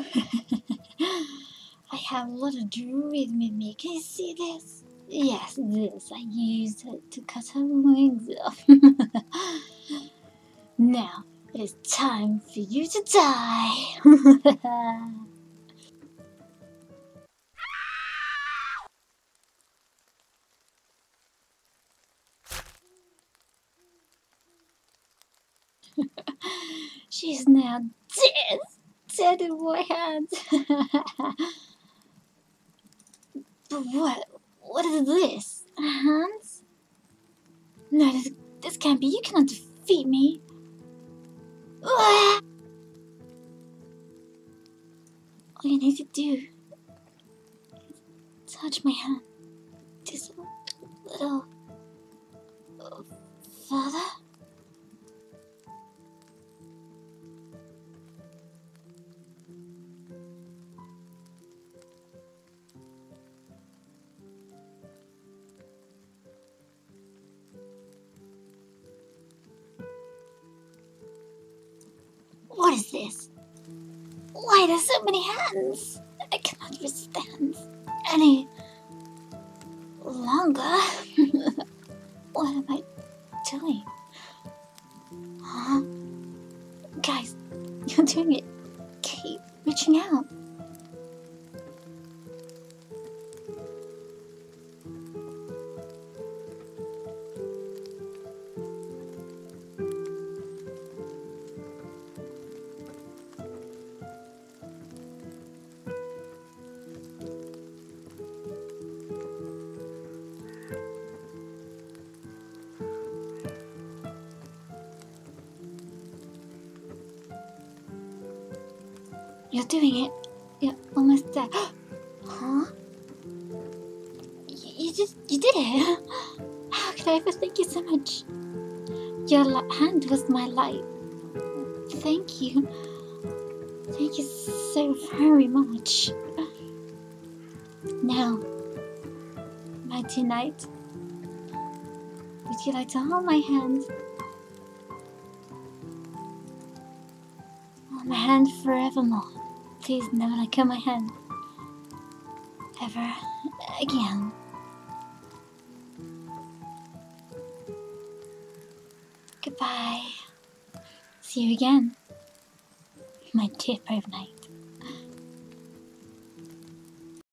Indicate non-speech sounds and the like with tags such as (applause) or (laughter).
(laughs) I have a lot of druid with me. Can you see this? Yes, this. I used it to cut her wings off. (laughs) now, it's time for you to die. (laughs) She's now dead, dead in hands. but what? What is this? Hands? No, this, this can't be. You cannot defeat me. All you need to do is touch my hand is this? Why there's so many hands? I cannot withstand any longer. (laughs) what am I doing? Huh? Guys, (laughs) you're doing it. Keep reaching out. You're doing it. You're almost there. (gasps) huh? Y- you just you did it. (gasps) How could I ever thank you so much? Your hand was my light. Thank you. Thank you so very much. (sighs) Now, mighty knight, would you like to hold my hand? Hold my hand forevermore. Please never let go my hand. Ever again. Goodbye. See you again, my dear brave knight.